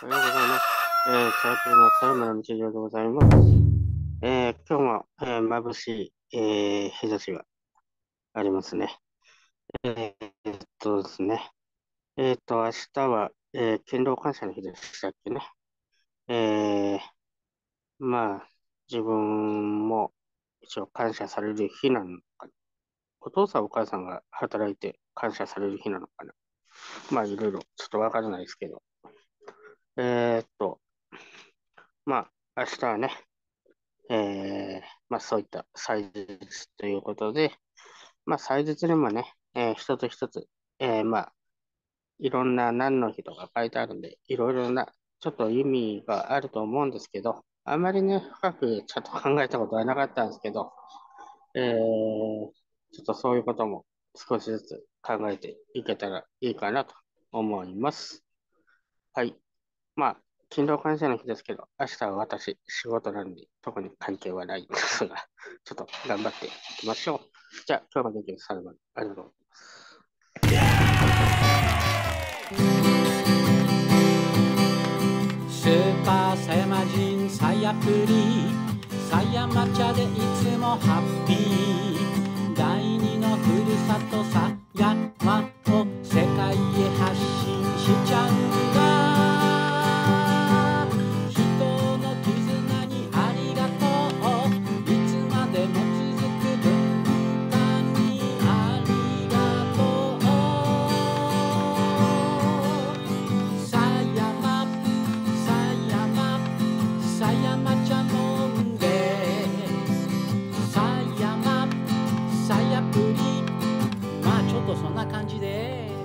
おはようございます。えー、サークルのサウナの日常でございます。えー、今日も、えー、眩しい、えー、日差しがありますね。えー、っとですね。えー、っと、明日は、えー、勤労感謝の日でしたっけね。えー、まあ、自分も一応感謝される日なのかな。お父さんお母さんが働いて感謝される日なのかな。まあ、いろいろちょっとわからないですけど。えー、っと、まあ、明日はね、えー、まあそういった祭日ということで、まあ祭日にもね、えー、一つ一つ、えー、まあ、いろんな何の日とか書いてあるんで、いろいろな、ちょっと意味があると思うんですけど、あまりね、深くちゃんと考えたことはなかったんですけど、えー、ちょっとそういうことも少しずつ考えていけたらいいかなと思います。はい。まあ、勤労感謝の日ですけど、明日は私、仕事なんで、特に関係はないんですが、ちょっと頑張っていきましょう。じゃあ、今日も元気にさらありがとうございます。スーパーセマジンサヤプリサヤ抹茶でいつもハッピー第二のふるさとさやまを世界へ発信しちゃう 주시네.